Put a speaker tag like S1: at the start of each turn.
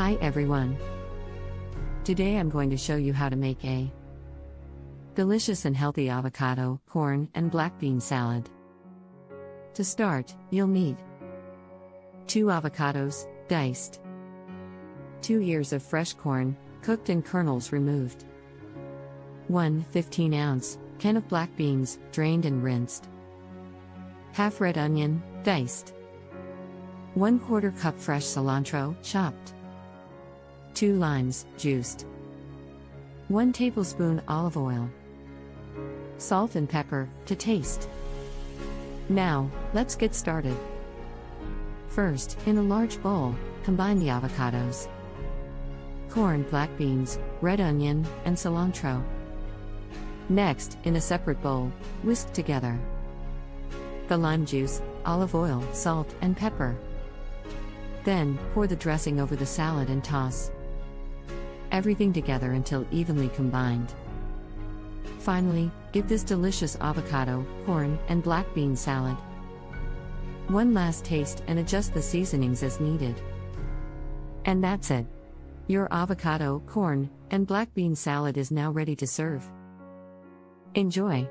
S1: Hi everyone. Today I'm going to show you how to make a delicious and healthy avocado, corn, and black bean salad. To start, you'll need 2 avocados, diced, 2 ears of fresh corn, cooked and kernels removed, 1 15 ounce can of black beans, drained and rinsed, half red onion, diced, 1 quarter cup fresh cilantro, chopped. 2 limes, juiced. 1 tablespoon olive oil. Salt and pepper, to taste. Now, let's get started. First, in a large bowl, combine the avocados, corn, black beans, red onion, and cilantro. Next, in a separate bowl, whisk together the lime juice, olive oil, salt, and pepper. Then, pour the dressing over the salad and toss everything together until evenly combined. Finally, give this delicious avocado, corn, and black bean salad one last taste and adjust the seasonings as needed. And that's it. Your avocado, corn, and black bean salad is now ready to serve. Enjoy!